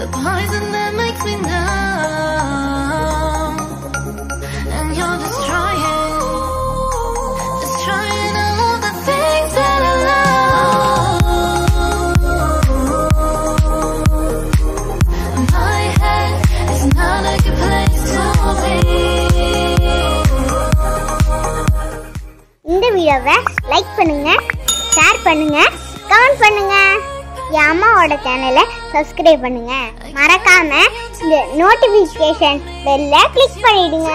the poison that makes me numb. And you're destroying, destroying all of the things that I love. My head is not a good place to be. இந்த வீடியோவை like பண்ணுங்க share பண்ணுங்க comment பண்ணுங்க என் அம்மாவோட சேனலை subscribe பண்ணுங்க. மறக்காம இந்த நோட்டிபிகேஷன் பெல்ல கிளிக் பண்ணிடுங்க.